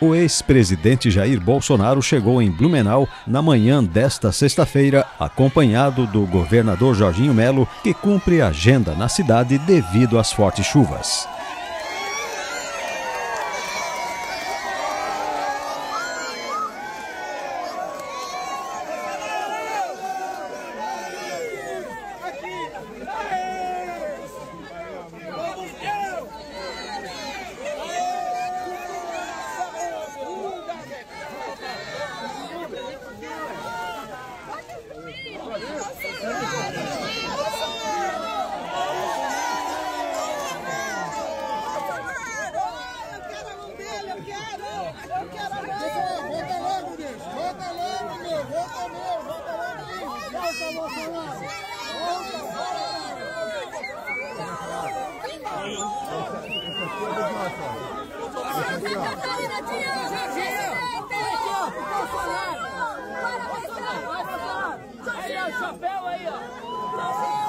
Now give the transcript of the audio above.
O ex-presidente Jair Bolsonaro chegou em Blumenau na manhã desta sexta-feira, acompanhado do governador Jorginho Melo, que cumpre agenda na cidade devido às fortes chuvas. chapéu aí, ó. Bolsonaro!